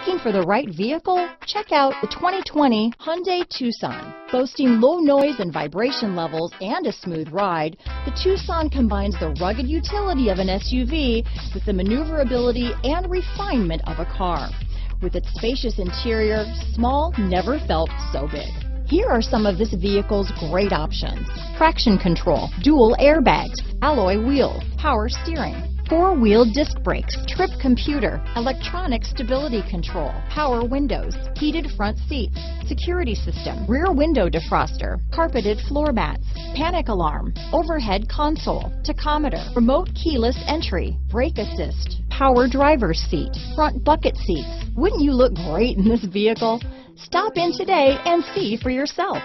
Looking for the right vehicle? Check out the 2020 Hyundai Tucson. Boasting low noise and vibration levels and a smooth ride, the Tucson combines the rugged utility of an SUV with the maneuverability and refinement of a car. With its spacious interior, small never felt so big. Here are some of this vehicle's great options. Traction control, dual airbags, alloy wheels, power steering, four-wheel disc brakes, trip computer, electronic stability control, power windows, heated front seats, security system, rear window defroster, carpeted floor mats, panic alarm, overhead console, tachometer, remote keyless entry, brake assist, power driver's seat, front bucket seats. Wouldn't you look great in this vehicle? Stop in today and see for yourself.